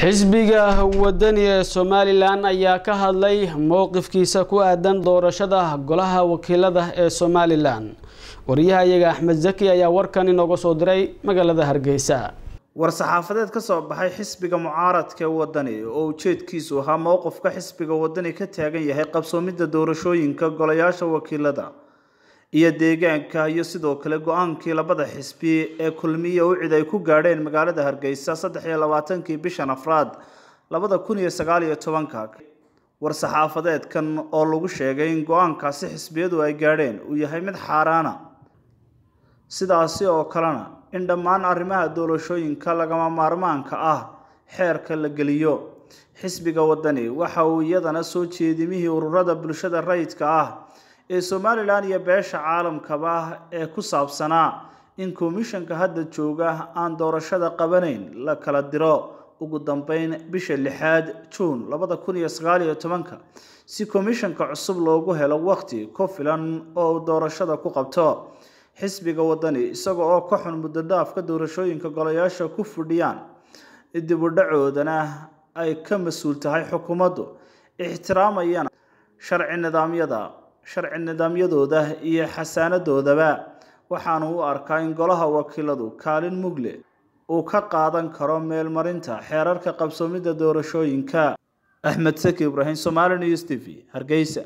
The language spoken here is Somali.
xisbiga wadani ee somalilan ayaa ka hadlay mowqifkiisa ku aadan doorashada golaha wakiilada ee somalilan. Wariyaha iyaga axmed zaki ayaa warkan inooga soo diray magaalada hargeysa. War-saxaafadeed ka soo baxay xisbiga mucaaradka ee wadani oo ujeedkiisu ahaa mowqifka xisbiga wadani ka taagan yahay qabsoomidda doorashooyinka golayaasha wakiilada iyo deegaanka iyo sidoo kale go'aankii labada xisbi ee kulmiye ucid ay ku gaadheen magaalada hargeysa saddex iyo labaatankii bishan afraad labada kun iyo sagaal iyo tobanka. War-saxaafadeedkan oo lagu sheegay in go'aankaasi xisbiyadu ay gaadheen uu yahay mid xaaraana. Sidaasi oo kalena in dhammaan arrimaha doorashooyinka lagama maarmaanka ah xeerka la geliyo. Xisbiga wadani waxa uu iyadana soo jeedimihii ururada bulshada rayidka ah ee somalilan iyo beesha caalamkaba ee ku saabsanaa in komishanka hadda jooga aan doorashada qabanayn la kala diro. Ugu dambeyn bisha lixaad juun labada kun iyo sagaal iyo tobanka si komishanka cusub loogu helo waqti ku filan oo uu doorashada ku qabto. Xisbiga wadani isaga oo ka xun muddo doorashooyinka golayaasha ku fudhiyaan dibudhacoodana ay ka mas'uul tahay xukuumaddu ixtiraamayana sharci nidaamyada sharci nidaamyadooda iyo xasaanadoodaba. Waxaanu u arkaa in golaha wakiiladu kaalin mugle uu ka qaadan karo meelmarinta xeerarka qabsoomidda doorashooyinka. Axmed saki ibraahim somali news t v hargeysa